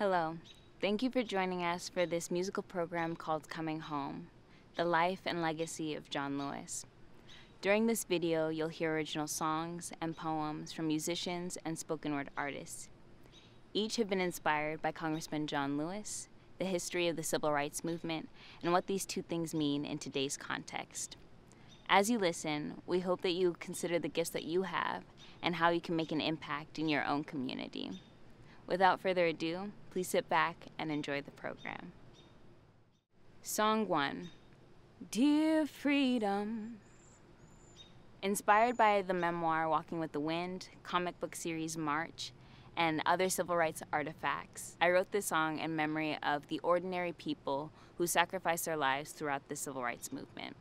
Hello. Thank you for joining us for this musical program called Coming Home The Life and Legacy of John Lewis. During this video, you'll hear original songs and poems from musicians and spoken word artists. Each have been inspired by Congressman John Lewis, the history of the civil rights movement, and what these two things mean in today's context. As you listen, we hope that you consider the gifts that you have and how you can make an impact in your own community. Without further ado, please sit back and enjoy the program. Song 1 Dear Freedom. Inspired by the memoir Walking with the Wind, comic book series March, and other civil rights artifacts, I wrote this song in memory of the ordinary people who sacrificed their lives throughout the civil rights movement.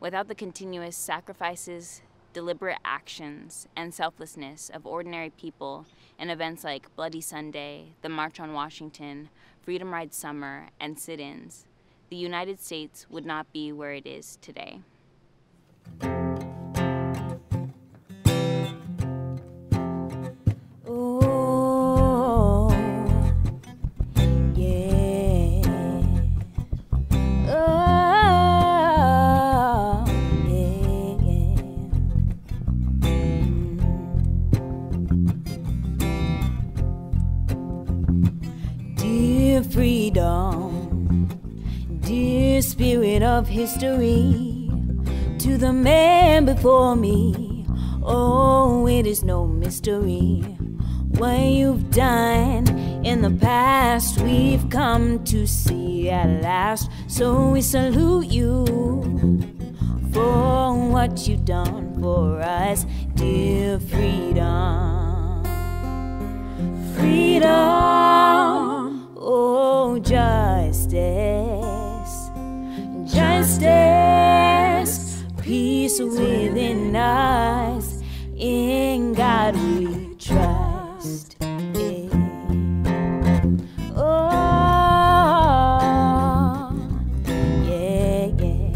Without the continuous sacrifices, deliberate actions, and selflessness of ordinary people in events like Bloody Sunday, the March on Washington, Freedom Ride Summer, and sit ins, the United States would not be where it is today. Of history, to the man before me. Oh, it is no mystery what you've done in the past. We've come to see at last, so we salute you for what you've done for us, dear freedom. Freedom us. In God we trust. Yeah. Oh, yeah, yeah.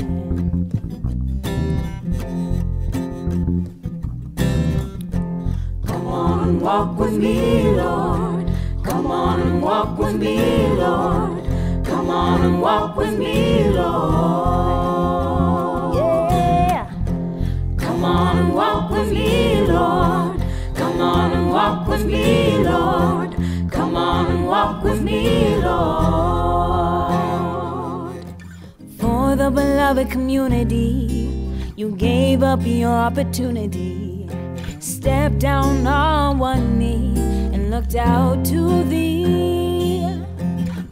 Come on, and walk with me, Lord. Come on and walk with me, Lord. Come on and walk with me, Lord. With me, Lord. Come on and walk with me, Lord. For the beloved community, you gave up your opportunity. Stepped down on one knee and looked out to thee.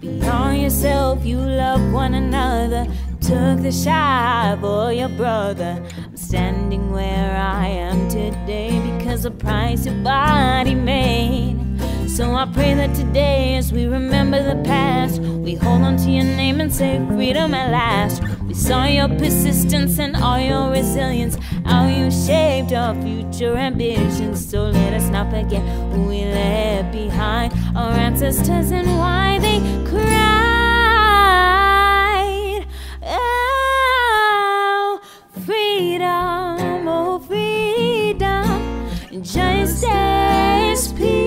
Beyond yourself, you love one another. Took the shot for your brother. Standing where I am today because the price your body made. So I pray that today, as we remember the past, we hold on to your name and say freedom at last. We saw your persistence and all your resilience, how you shaped our future ambitions. So let us not forget who we left behind, our ancestors and why they cried. Justice, peace.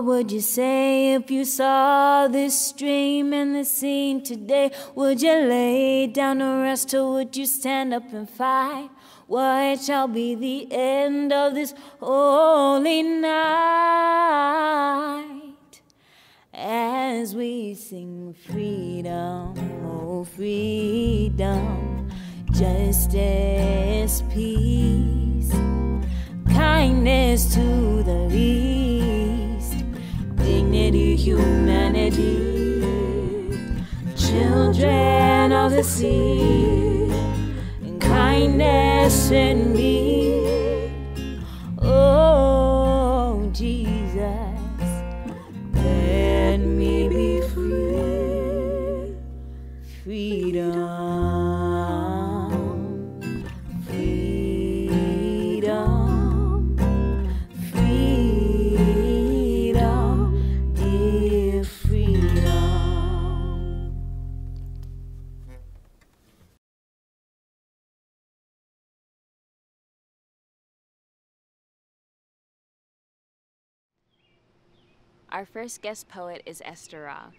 What would you say if you saw this stream and the scene today? Would you lay down to rest or would you stand up and fight? What shall be the end of this holy night? As we sing freedom, oh freedom, justice, peace, kindness to the least, dignity, humanity, children of the sea kindness in me. Oh, Jesus, Our first guest poet is Esther Ra.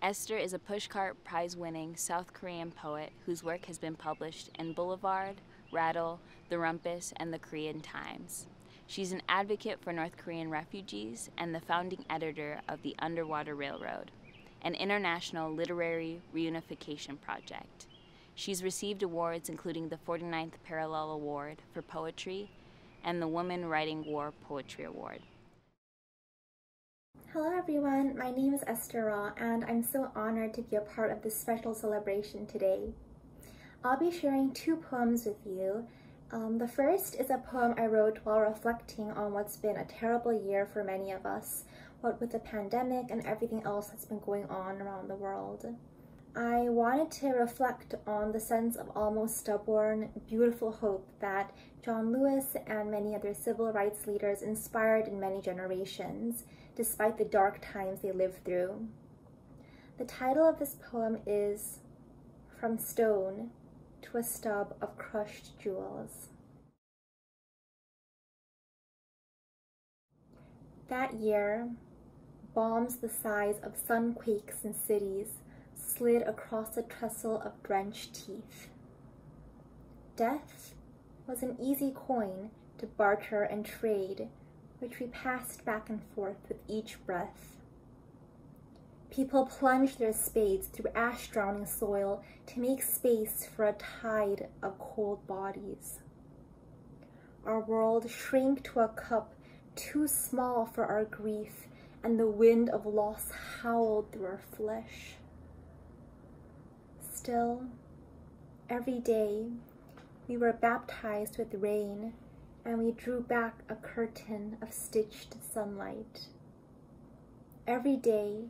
Esther is a Pushcart Prize winning South Korean poet whose work has been published in Boulevard, Rattle, The Rumpus, and the Korean Times. She's an advocate for North Korean refugees and the founding editor of the Underwater Railroad, an international literary reunification project. She's received awards including the 49th Parallel Award for Poetry and the Woman Writing War Poetry Award. Hello everyone, my name is Esther Ra and I'm so honored to be a part of this special celebration today. I'll be sharing two poems with you. Um, the first is a poem I wrote while reflecting on what's been a terrible year for many of us, what with the pandemic and everything else that's been going on around the world. I wanted to reflect on the sense of almost stubborn, beautiful hope that John Lewis and many other civil rights leaders inspired in many generations, despite the dark times they lived through. The title of this poem is From Stone to a Stub of Crushed Jewels. That year, bombs the size of sunquakes in cities slid across a trestle of drenched teeth. Death was an easy coin to barter and trade which we passed back and forth with each breath. People plunged their spades through ash-drowning soil to make space for a tide of cold bodies. Our world shrank to a cup too small for our grief, and the wind of loss howled through our flesh. Still, every day, we were baptized with rain and we drew back a curtain of stitched sunlight. Every day,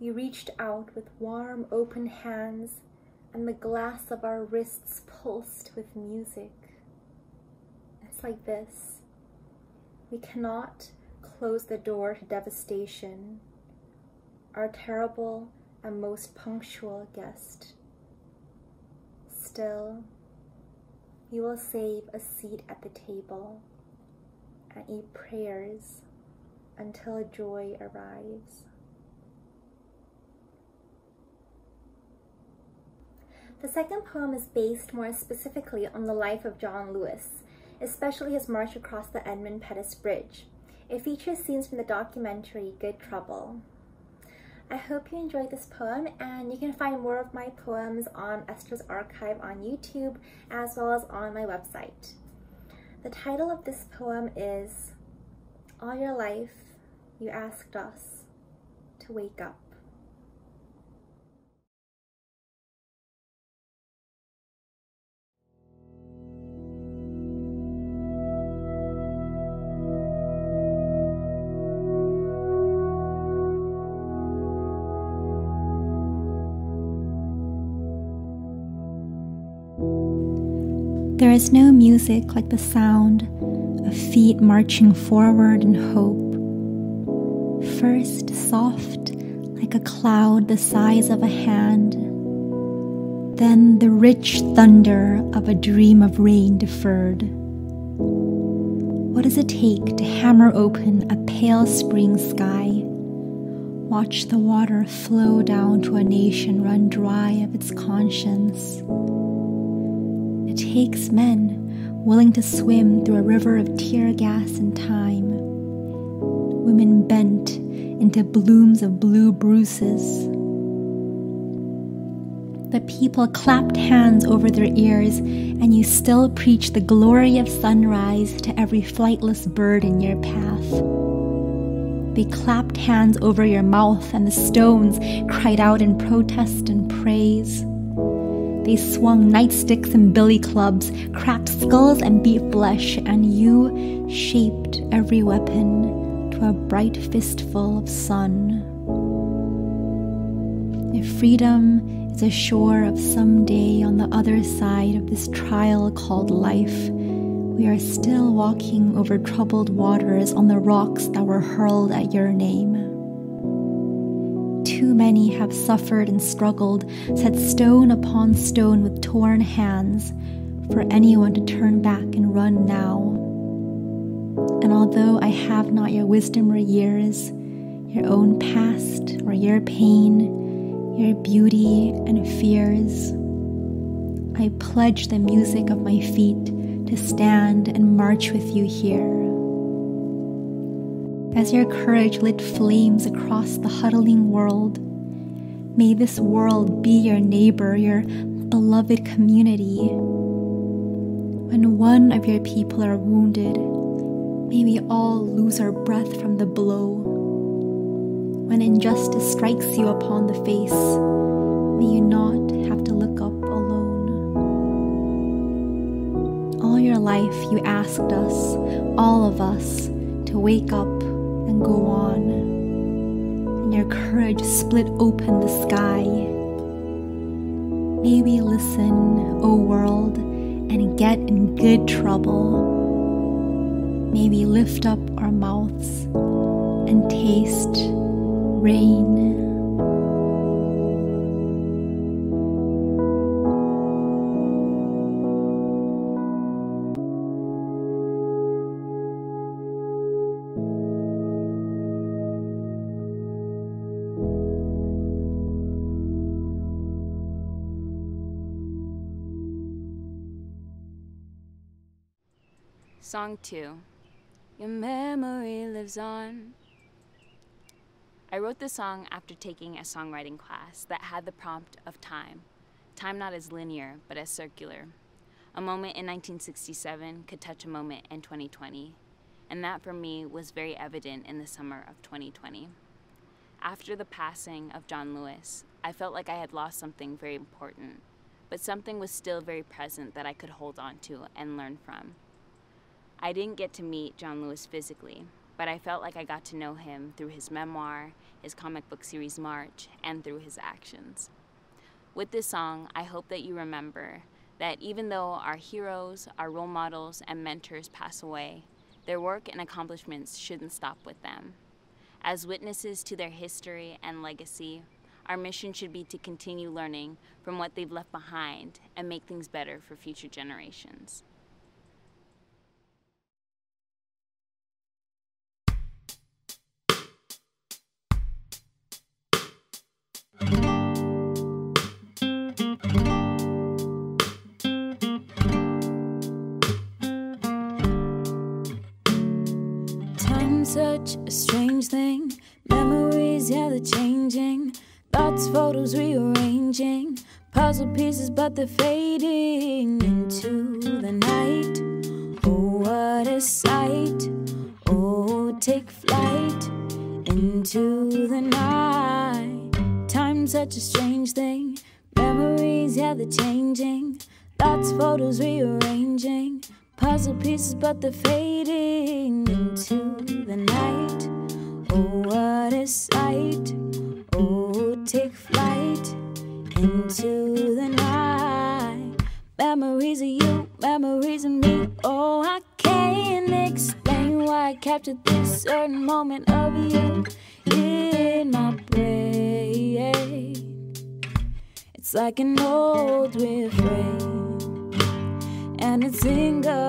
we reached out with warm, open hands, and the glass of our wrists pulsed with music. It's like this. We cannot close the door to devastation, our terrible and most punctual guest. Still, you will save a seat at the table and eat prayers until joy arrives. The second poem is based more specifically on the life of John Lewis, especially his march across the Edmund Pettus Bridge. It features scenes from the documentary Good Trouble. I hope you enjoyed this poem and you can find more of my poems on Esther's Archive on YouTube as well as on my website. The title of this poem is All Your Life You Asked Us to Wake Up. Is no music like the sound of feet marching forward in hope. First, soft, like a cloud the size of a hand. Then, the rich thunder of a dream of rain deferred. What does it take to hammer open a pale spring sky? Watch the water flow down to a nation run dry of its conscience takes men willing to swim through a river of tear gas and time. Women bent into blooms of blue bruises. The people clapped hands over their ears, and you still preach the glory of sunrise to every flightless bird in your path. They clapped hands over your mouth, and the stones cried out in protest and praise. They swung nightsticks and billy clubs, cracked skulls and beat flesh, and you shaped every weapon to a bright fistful of sun. If freedom is a shore of some day on the other side of this trial called life, we are still walking over troubled waters on the rocks that were hurled at your name too many have suffered and struggled, set stone upon stone with torn hands, for anyone to turn back and run now. And although I have not your wisdom or years, your own past or your pain, your beauty and fears. I pledge the music of my feet to stand and march with you here. As your courage lit flames across the huddling world, may this world be your neighbor, your beloved community. When one of your people are wounded, may we all lose our breath from the blow. When injustice strikes you upon the face, may you not have to look up alone. All your life, you asked us, all of us, to wake up and go on. And your courage split open the sky. Maybe listen, O world, and get in good trouble. Maybe lift up our mouths and taste rain. Song 2 Your Memory Lives On. I wrote this song after taking a songwriting class that had the prompt of time. Time not as linear, but as circular. A moment in 1967 could touch a moment in 2020, and that for me was very evident in the summer of 2020. After the passing of John Lewis, I felt like I had lost something very important, but something was still very present that I could hold on to and learn from. I didn't get to meet John Lewis physically, but I felt like I got to know him through his memoir, his comic book series March, and through his actions. With this song, I hope that you remember that even though our heroes, our role models, and mentors pass away, their work and accomplishments shouldn't stop with them. As witnesses to their history and legacy, our mission should be to continue learning from what they've left behind and make things better for future generations. Such a strange thing. Memories, yeah, they're changing. Thoughts, photos rearranging. Puzzle pieces, but they're fading into the night. Oh, what a sight. Oh, take flight into the night. Time's such a strange thing. Memories, yeah, they're changing. Thoughts, photos rearranging. Puzzle pieces, but they're fading into the night. Oh, what a sight! Oh, take flight into the night. Memories of you, memories of me. Oh, I can't explain why I captured this certain moment of you in my brain. It's like an old refrain and it's lingering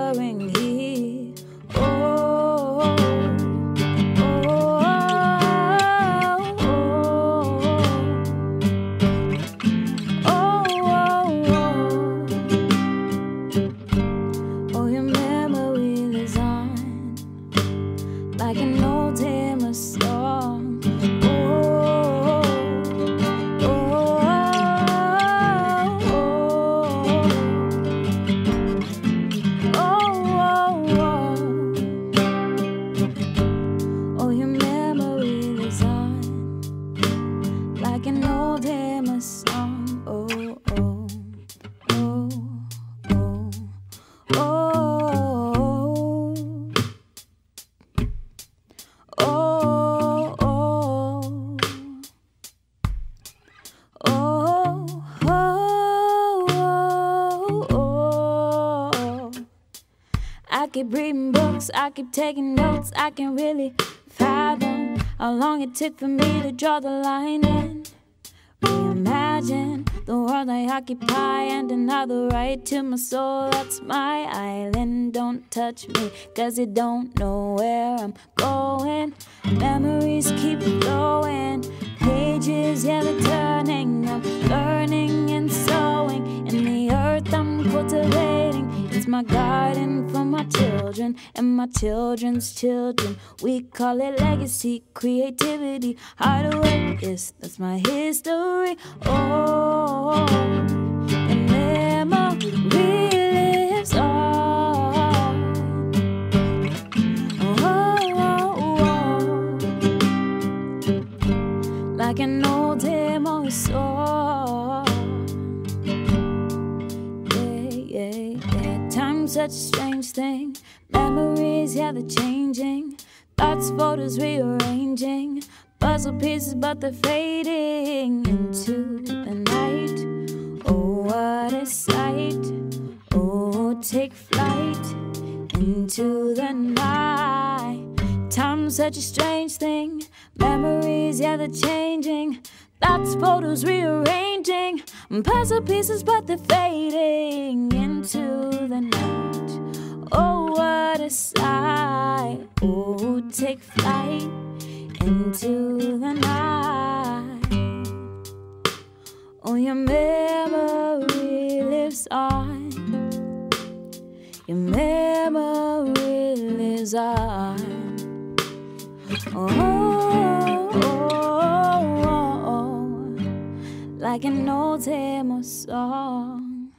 keep reading books, I keep taking notes, I can really fathom how long it took for me to draw the line in. Reimagine the world I occupy and deny the right to my soul. That's my island. Don't touch me, cause you don't know where I'm going. Memories keep flowing, pages, yeah, they're turning. I'm learning and sowing in the earth I'm cultivating. My garden for my children and my children's children. We call it legacy, creativity, hard work. Yes, that's my history. Oh, such a strange thing. Memories, yeah, they're changing. Thoughts, photos rearranging. Puzzle pieces, but they're fading into the night. Oh, what a sight. Oh, take flight into the night. Time's such a strange thing. Memories, yeah, they're changing. Thoughts, photos rearranging. Puzzle pieces, but they're fading into the night. Oh, what a sight. Oh, take flight into the night. Oh, your memory lives on. Your memory lives on. Oh, like an old demo song.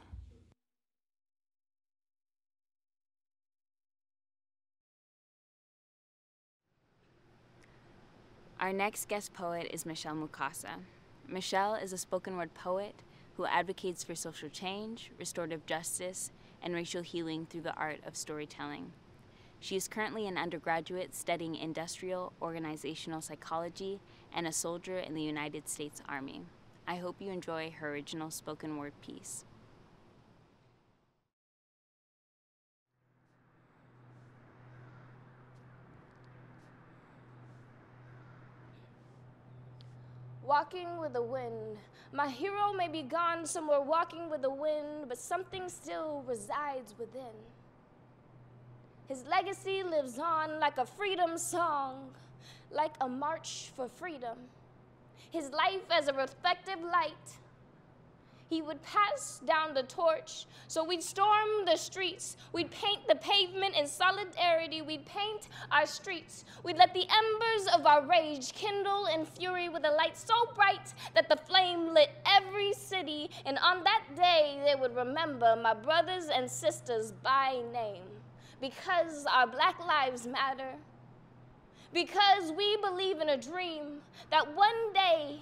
Our next guest poet is Michelle Mukasa. Michelle is a spoken word poet who advocates for social change, restorative justice, and racial healing through the art of storytelling. She is currently an undergraduate studying industrial organizational psychology and a soldier in the United States Army. I hope you enjoy her original spoken word piece. walking with the wind. My hero may be gone somewhere walking with the wind, but something still resides within. His legacy lives on like a freedom song, like a march for freedom. His life as a reflective light. He would pass down the torch, so we'd storm the streets. We'd paint the pavement in solidarity. We'd paint our streets. We'd let the embers of our rage kindle in fury with a light so bright that the flame lit every city. And on that day, they would remember my brothers and sisters by name because our black lives matter. Because we believe in a dream that one day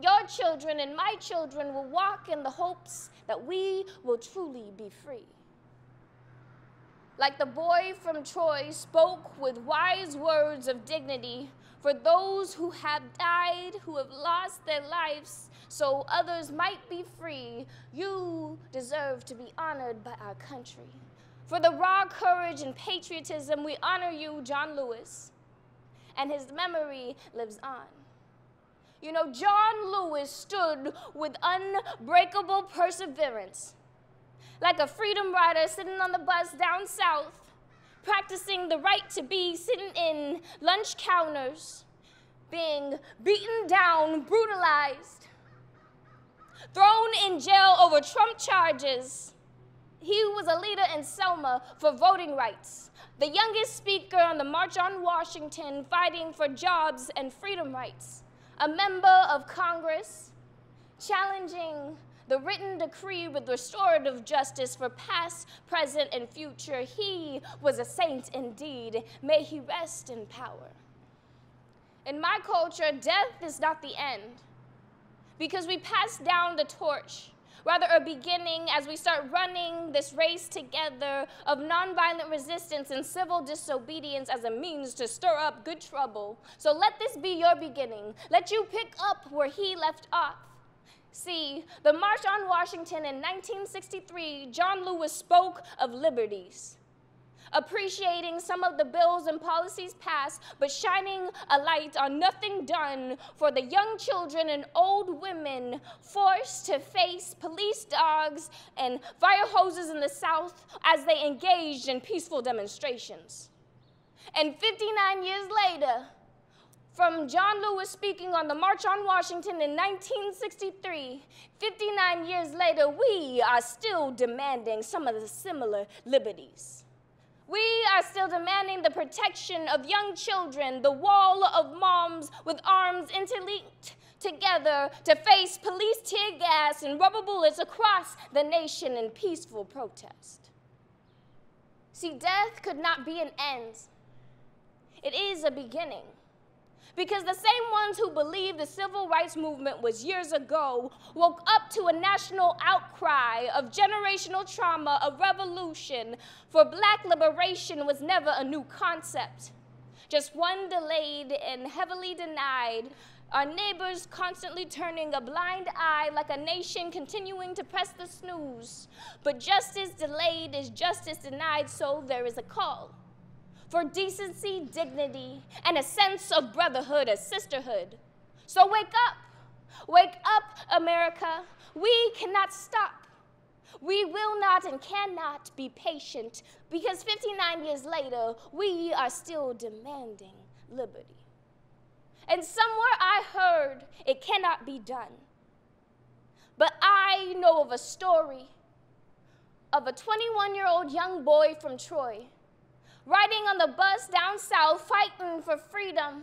your children and my children will walk in the hopes that we will truly be free. Like the boy from Troy spoke with wise words of dignity for those who have died, who have lost their lives, so others might be free, you deserve to be honored by our country. For the raw courage and patriotism, we honor you, John Lewis, and his memory lives on. You know, John Lewis stood with unbreakable perseverance, like a freedom rider sitting on the bus down south, practicing the right to be sitting in lunch counters, being beaten down, brutalized, thrown in jail over Trump charges. He was a leader in Selma for voting rights, the youngest speaker on the March on Washington fighting for jobs and freedom rights a member of Congress, challenging the written decree with restorative justice for past, present, and future. He was a saint indeed. May he rest in power. In my culture, death is not the end because we pass down the torch rather a beginning as we start running this race together of nonviolent resistance and civil disobedience as a means to stir up good trouble. So let this be your beginning. Let you pick up where he left off. See, the March on Washington in 1963, John Lewis spoke of liberties appreciating some of the bills and policies passed, but shining a light on nothing done for the young children and old women forced to face police dogs and fire hoses in the South as they engaged in peaceful demonstrations. And 59 years later, From John Lewis speaking on the March on Washington in 1963, 59 years later, we are still demanding some of the similar liberties. We are still demanding the protection of young children, the wall of moms with arms interlinked together to face police tear gas and rubber bullets across the nation in peaceful protest. See, death could not be an end, it is a beginning. Because the same ones who believed the civil rights movement was years ago woke up to a national outcry of generational trauma, a revolution, for black liberation was never a new concept. Just one delayed and heavily denied, our neighbors constantly turning a blind eye like a nation continuing to press the snooze. But justice delayed is justice denied, so there is a call for decency, dignity, and a sense of brotherhood, a sisterhood. So wake up. Wake up, America. We cannot stop. We will not and cannot be patient because 59 years later, we are still demanding liberty. And somewhere I heard it cannot be done. But I know of a story of a 21 year old young boy from Troy riding on the bus down south, fighting for freedom,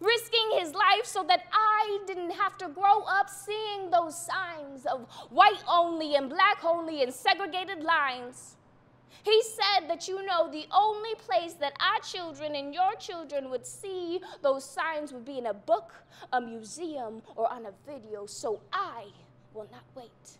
risking his life so that I didn't have to grow up seeing those signs of white only and black only and segregated lines. He said that you know the only place that our children and your children would see those signs would be in a book, a museum, or on a video, so I will not wait.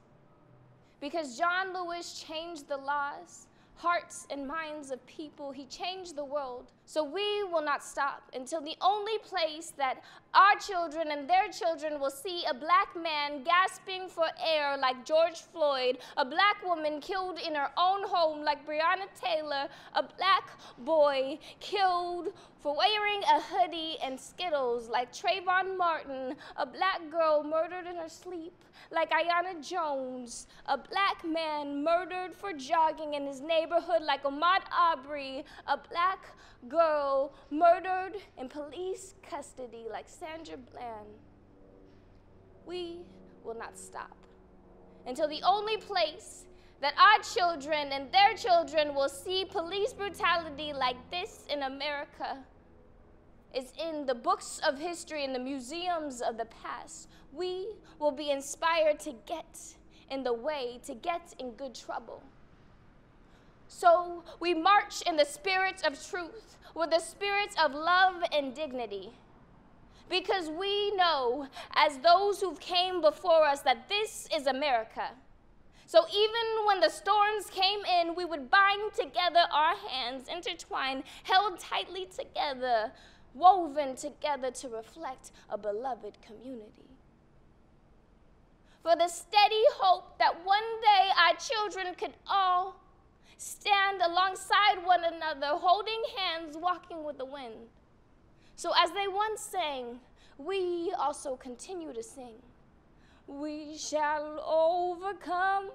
Because John Lewis changed the laws hearts and minds of people. He changed the world. So we will not stop until the only place that our children and their children will see a black man gasping for air like George Floyd, a black woman killed in her own home like Breonna Taylor, a black boy killed for wearing a hoodie and Skittles like Trayvon Martin, a black girl murdered in her sleep like Aiyana Jones, a black man murdered for jogging in his neighborhood like Ahmaud Arbery, a black girl murdered in police custody like Sandra Bland. We will not stop until the only place that our children and their children will see police brutality like this in America is in the books of history and the museums of the past. We will be inspired to get in the way, to get in good trouble. So we march in the spirit of truth, with the spirit of love and dignity. Because we know, as those who came before us, that this is America. So even when the storms came in, we would bind together our hands, intertwined, held tightly together, woven together to reflect a beloved community. For the steady hope that one day our children could all stand alongside one another, holding hands, walking with the wind. So as they once sang, we also continue to sing. We shall overcome.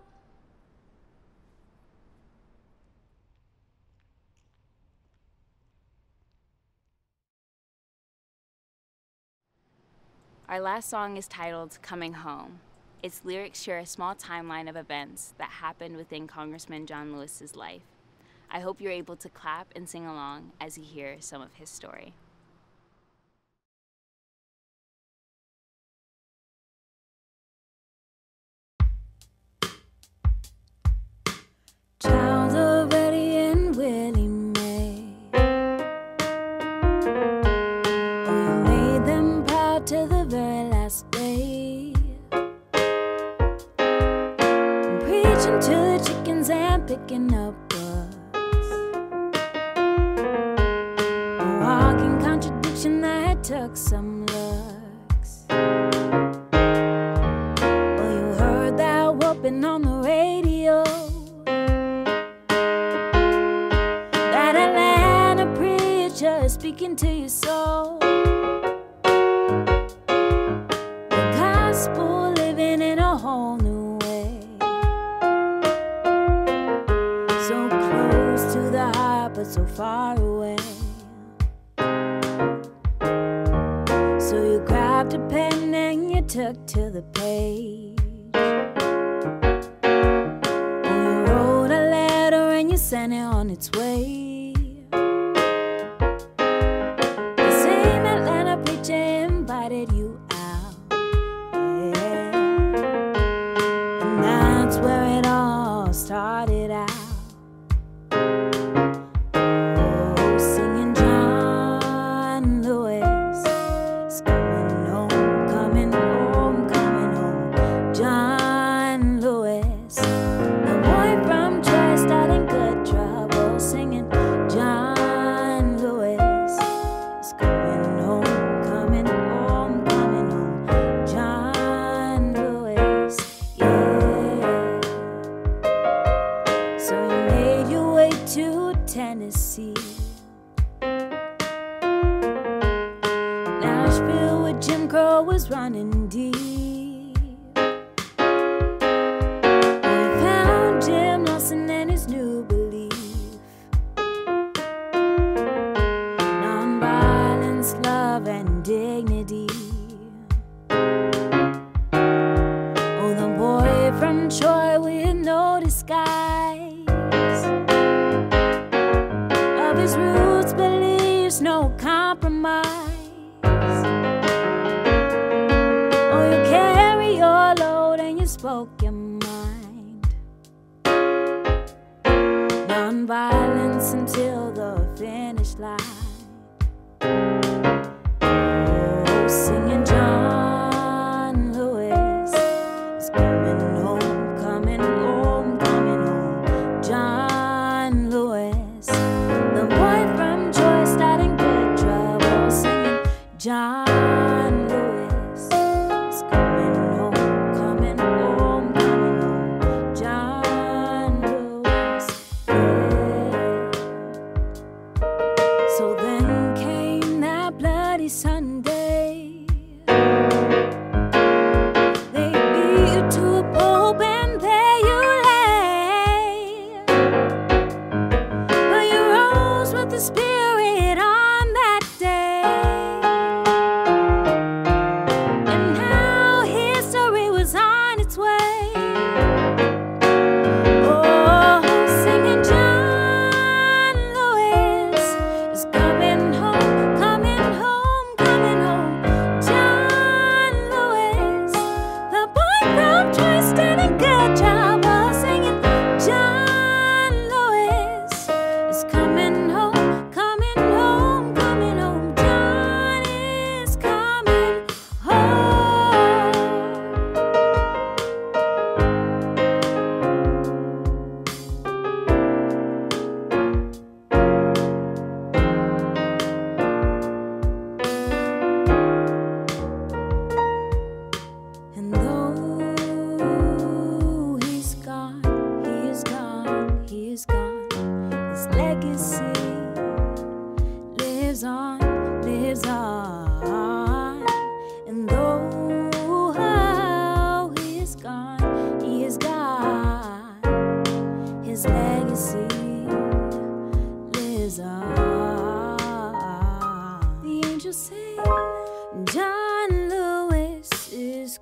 Our last song is titled Coming Home. Its lyrics share a small timeline of events that happened within Congressman John Lewis's life. I hope you're able to clap and sing along as you hear some of his story.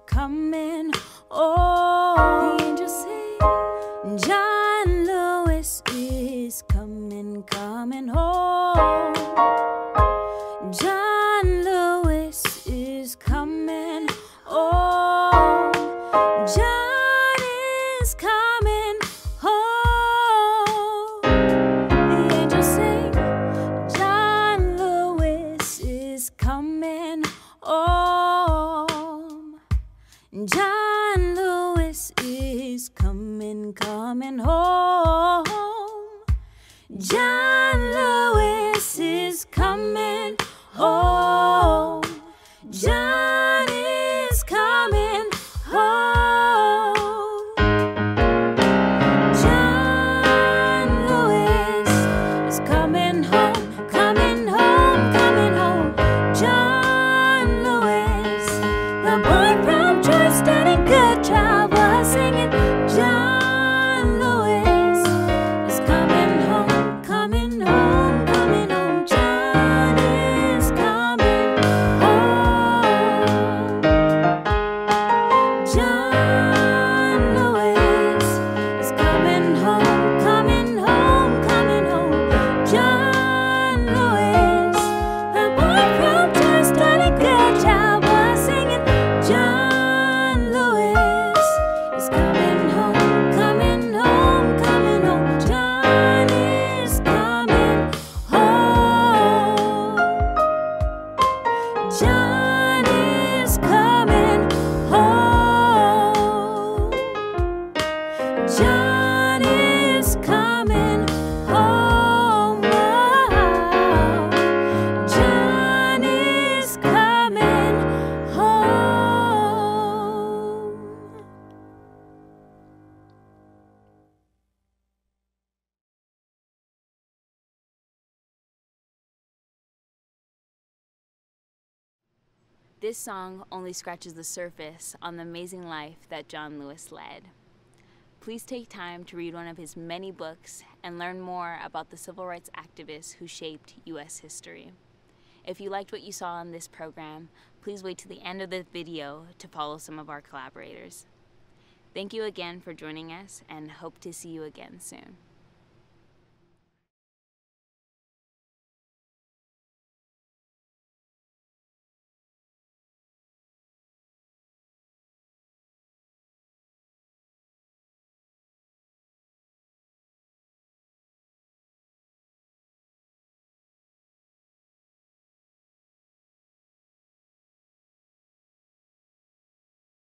Coming. Oh, This song only scratches the surface on the amazing life that John Lewis led. Please take time to read one of his many books and learn more about the civil rights activists who shaped U.S. history. If you liked what you saw on this program, please wait to the end of the video to follow some of our collaborators. Thank you again for joining us and hope to see you again soon.